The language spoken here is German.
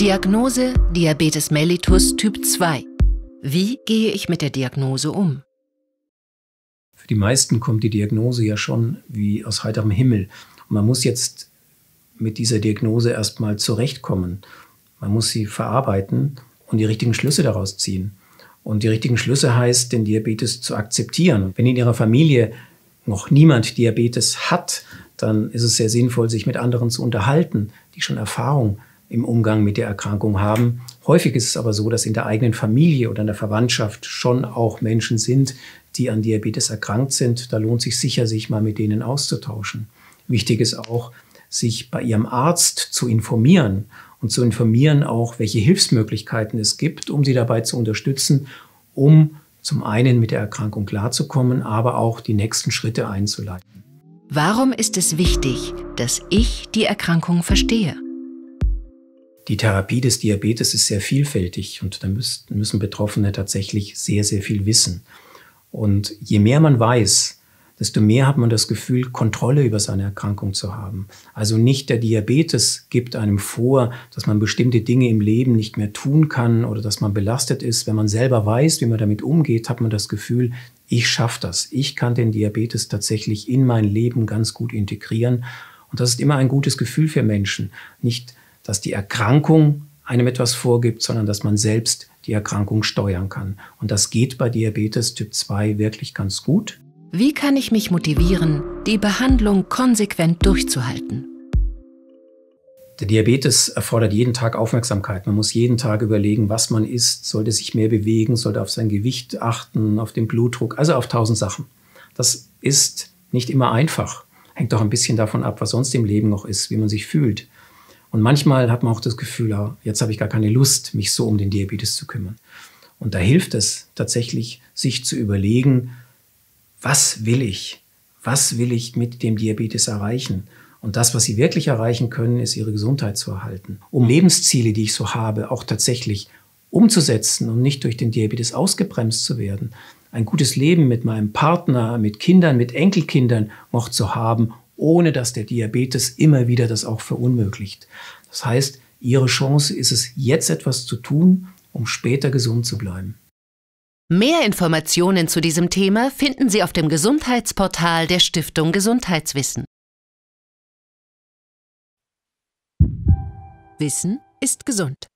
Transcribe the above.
Diagnose Diabetes mellitus Typ 2. Wie gehe ich mit der Diagnose um? Für die meisten kommt die Diagnose ja schon wie aus heiterem Himmel. Und man muss jetzt mit dieser Diagnose erstmal zurechtkommen. Man muss sie verarbeiten und die richtigen Schlüsse daraus ziehen. Und die richtigen Schlüsse heißt, den Diabetes zu akzeptieren. Wenn in Ihrer Familie noch niemand Diabetes hat, dann ist es sehr sinnvoll, sich mit anderen zu unterhalten, die schon Erfahrung im Umgang mit der Erkrankung haben. Häufig ist es aber so, dass in der eigenen Familie oder in der Verwandtschaft schon auch Menschen sind, die an Diabetes erkrankt sind. Da lohnt sich sicher, sich mal mit denen auszutauschen. Wichtig ist auch, sich bei ihrem Arzt zu informieren und zu informieren auch, welche Hilfsmöglichkeiten es gibt, um sie dabei zu unterstützen, um zum einen mit der Erkrankung klarzukommen, aber auch die nächsten Schritte einzuleiten. Warum ist es wichtig, dass ich die Erkrankung verstehe? Die Therapie des Diabetes ist sehr vielfältig und da müssen Betroffene tatsächlich sehr, sehr viel wissen. Und je mehr man weiß, desto mehr hat man das Gefühl, Kontrolle über seine Erkrankung zu haben. Also nicht der Diabetes gibt einem vor, dass man bestimmte Dinge im Leben nicht mehr tun kann oder dass man belastet ist. Wenn man selber weiß, wie man damit umgeht, hat man das Gefühl, ich schaffe das. Ich kann den Diabetes tatsächlich in mein Leben ganz gut integrieren. Und das ist immer ein gutes Gefühl für Menschen. Nicht dass die Erkrankung einem etwas vorgibt, sondern dass man selbst die Erkrankung steuern kann. Und das geht bei Diabetes Typ 2 wirklich ganz gut. Wie kann ich mich motivieren, die Behandlung konsequent durchzuhalten? Der Diabetes erfordert jeden Tag Aufmerksamkeit. Man muss jeden Tag überlegen, was man isst, sollte sich mehr bewegen, sollte auf sein Gewicht achten, auf den Blutdruck, also auf tausend Sachen. Das ist nicht immer einfach. Hängt doch ein bisschen davon ab, was sonst im Leben noch ist, wie man sich fühlt. Und manchmal hat man auch das Gefühl, ah, jetzt habe ich gar keine Lust, mich so um den Diabetes zu kümmern. Und da hilft es tatsächlich, sich zu überlegen, was will ich? Was will ich mit dem Diabetes erreichen? Und das, was Sie wirklich erreichen können, ist Ihre Gesundheit zu erhalten. Um Lebensziele, die ich so habe, auch tatsächlich umzusetzen und nicht durch den Diabetes ausgebremst zu werden. Ein gutes Leben mit meinem Partner, mit Kindern, mit Enkelkindern noch zu haben ohne dass der Diabetes immer wieder das auch verunmöglicht. Das heißt, Ihre Chance ist es, jetzt etwas zu tun, um später gesund zu bleiben. Mehr Informationen zu diesem Thema finden Sie auf dem Gesundheitsportal der Stiftung Gesundheitswissen. Wissen ist gesund.